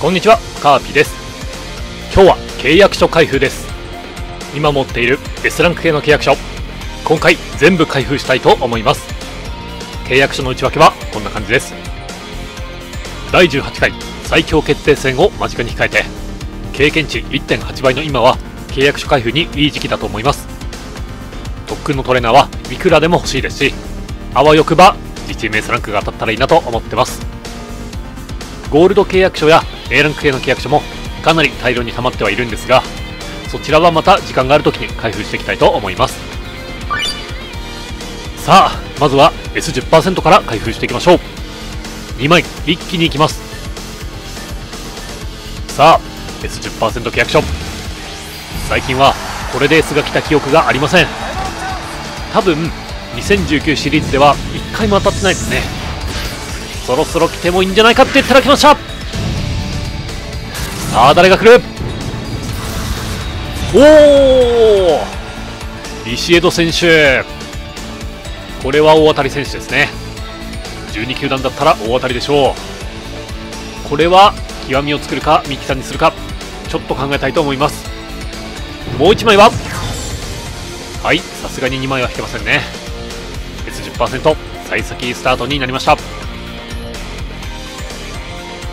こんにちはカーピです。今日は契約書開封です。今持っている S ランク系の契約書今回全部開封したいと思います。契約書の内訳はこんな感じです。第18回最強決定戦を間近に控えて経験値1.8倍の今は契約書開封にいい時期だと思います。特訓のトレーナーはいくらでも欲しいですしあわよくば自チーム S ランクが当たったらいいなと思ってます。ゴールド契約書や A ランク系の契約書もかなり大量に溜まってはいるんですがそちらはまた時間がある時に開封していきたいと思います。さあまずは S10% から開封していきましょう。2枚一気にいきます。さあ S10% 契約書。最近はこれで S が来た記憶がありません。多分2019シリーズでは1回も当たってないですね。そろそろ来てもいいんじゃないかって言ったら来ました。さあ誰が来る？おおビシエド選手。これは大当たり選手ですね。12球団だったら大当たりでしょう。これは極みを作るかミキさんにするかちょっと考えたいと思います。もう1枚は？はいさすがに2枚は引けませんね。S10% 幸先スタートになりました。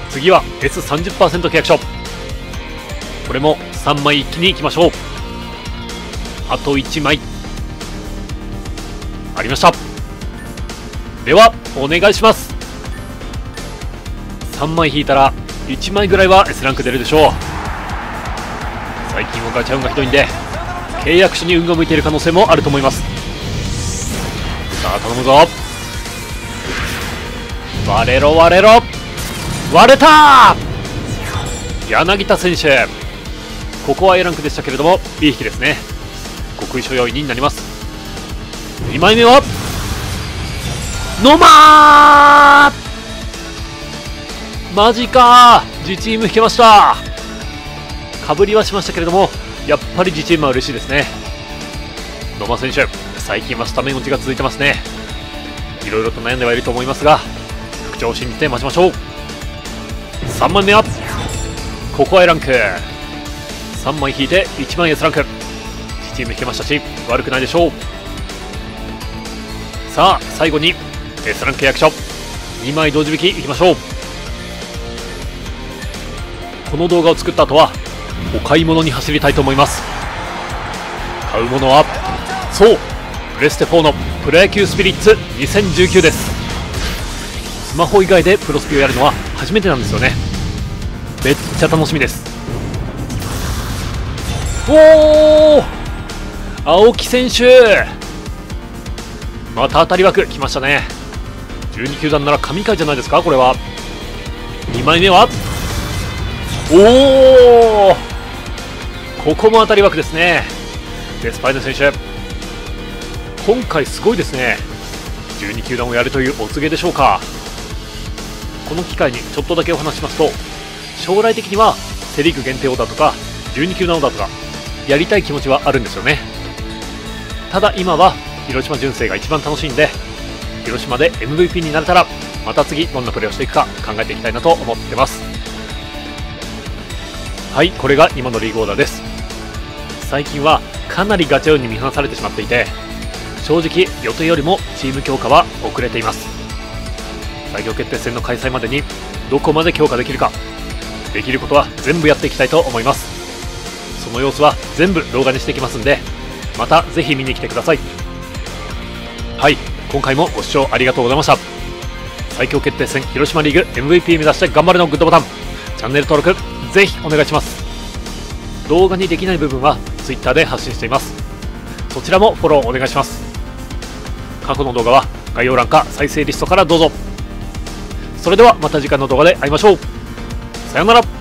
次は S30% 契約書。これも3枚一気にいきましょう。あと1枚。ありました。ではお願いします。3枚引いたら1枚ぐらいは S ランク出るでしょう。最近はガチャ運がひどいんで契約書に運が向いている可能性もあると思います。さあ頼むぞ。割れろ割れろ。割れた柳田選手。ここは A ランクでしたけれどもいい引きですね。極意所要員になります。2枚目はノマーマジか。自チーム引けました。かぶりはしましたけれどもやっぱり自チームは嬉しいですね。野間選手最近はスタメン落ちが続いてますね。いろいろと悩んではいると思いますが復調を信じて待ちましょう。3枚目はここは A ランク。3枚引いて1枚 S ランク。自チーム引けましたし悪くないでしょう。さあ最後に S ランク契約書2枚同時引きいきましょう。この動画を作った後はお買い物に走りたいと思います。買うものはそうプレステ4のプロ野球スピリッツ2019です。スマホ以外でプロスピをやるのは初めてなんですよね。めっちゃ楽しみです。おお青木選手。また当たり枠来ましたね。12球団なら神回じゃないですかこれは。2枚目は。おおここも当たり枠ですね。デスパイネ選手。今回すごいですね。12球団をやるというお告げでしょうか。この機会にちょっとだけお話しますと将来的にはセ・リーグ限定オーダーとか12球団オーダーとかやりたい気持ちはあるんですよね。ただ今は広島純正が一番楽しいんで広島で MVP になれたらまた次どんなプレーをしていくか考えていきたいなと思ってます。はいこれが今のリーグオーダーです。最近はかなりガチャ運に見放されてしまっていて正直予定よりもチーム強化は遅れています。最強決定戦の開催までにどこまで強化できるかできることは全部やっていきたいと思います。その様子は全部動画にしていきますんでまたぜひ見に来てください。はい今回もご視聴ありがとうございました。最強決定戦広島リーグ MVP 目指して頑張れのグッドボタンチャンネル登録ぜひお願いします。動画にできない部分は Twitter で発信しています。そちらもフォローお願いします。過去の動画は概要欄か再生リストからどうぞ。それではまた次回の動画で会いましょう。さようなら。